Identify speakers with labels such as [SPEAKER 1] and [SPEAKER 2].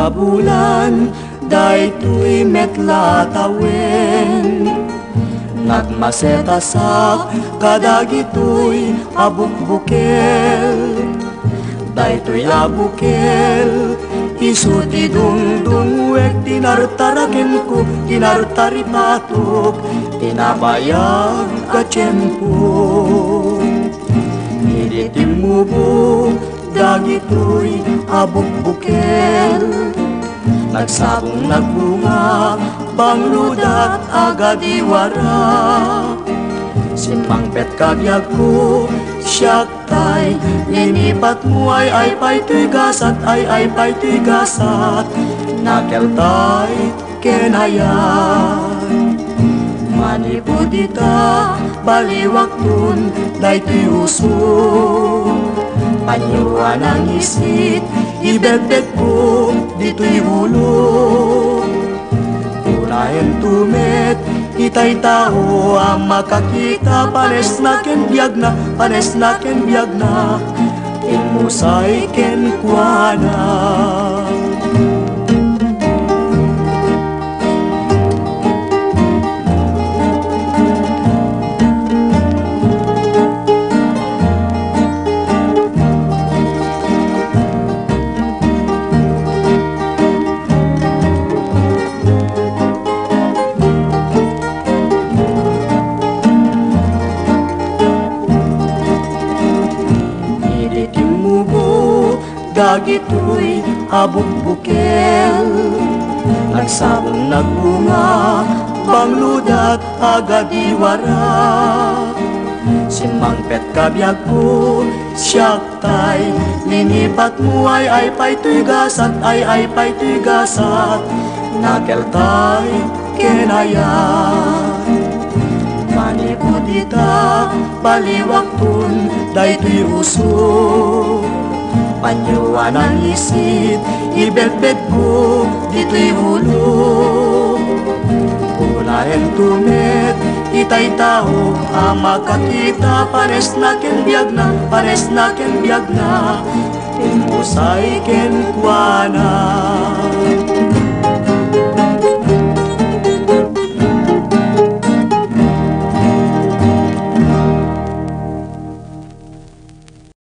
[SPEAKER 1] kada bulan kadagi metlatawin abuk bukel, gitoy abukbukel isu abukel isuti dung wek tinartarakin ko tinartaripatok tinabayag kachempo Hilitim mo po abuk bukel. Nagsabong nagbunga Bangludat agad iwara. Simang pet kagyag ko Siyak tay Linipat mo ay ay pa'y tigasat Ay ay pa'y tigasat. Nakel tay kenayan Manipudita Baliwak tun Daytoy uso. Panyuan ang isit Ibebet ko Dito'y ulo Unahin tumet Itay tao ang makakita. Panes na ken biyag na Panes na ken na. Ilmusay ken kuana Ilitimubo Dagitoy abukbukel Nagsabong nagbunga Bangludat agad iwara Simang pet kabyag ko Siyak tay Linipat mo ay ay pa'y tigasat Ay ay pa'y tigasat Nakel tay kenayan Manipudita Baliwak tun Daytoy uso Panyuan ang isip Ibetbet ko Dito'y ulo Unahin tumet Itay tao Ang makakita Pares na ken na Pares na ken biyag na. Ilmusay ken kuana